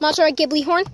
Monster Ghibli horn.